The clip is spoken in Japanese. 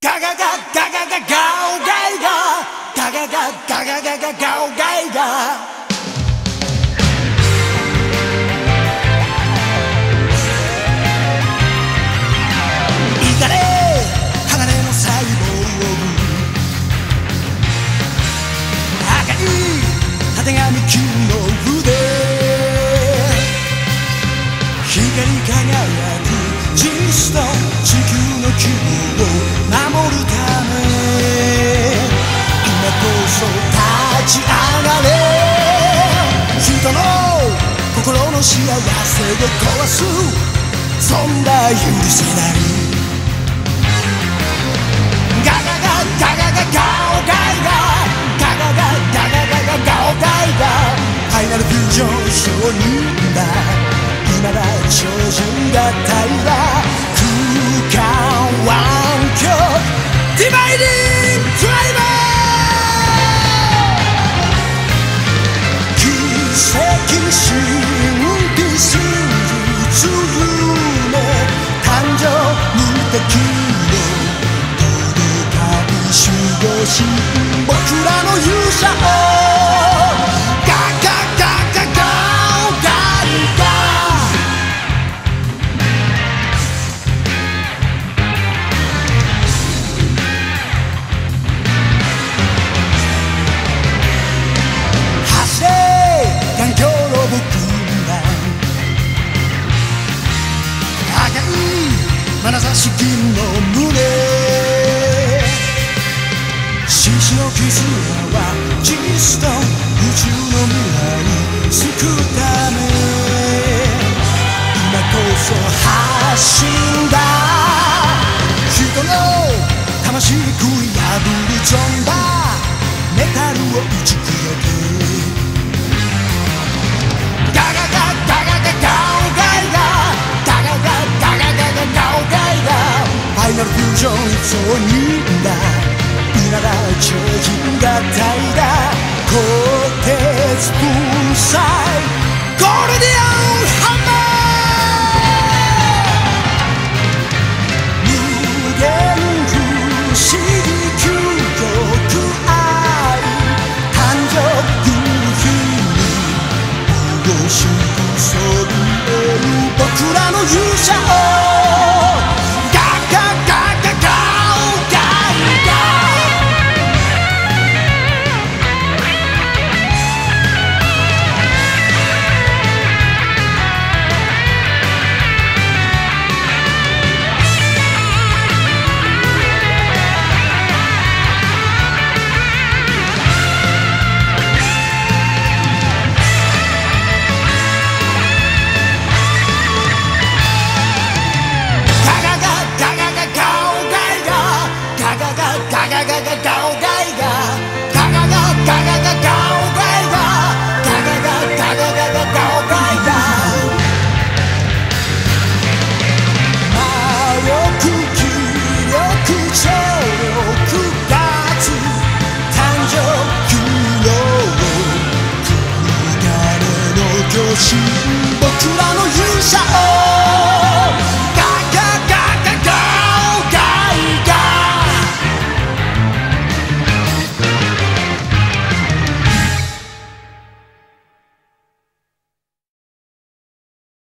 ガガガガガガガオガイガガガガガガガ幸せを壊すそんな許せない。ガガガガガガガオガイガガガガガガガガガオガイガファイナルフュージョン承認だ今だ超人が平ら空間しきの胸。獅子の絆はジスト宇宙の未来救うため。今こそ発信上層にんだうなら超人が怠惰。鋼鉄風 shoes.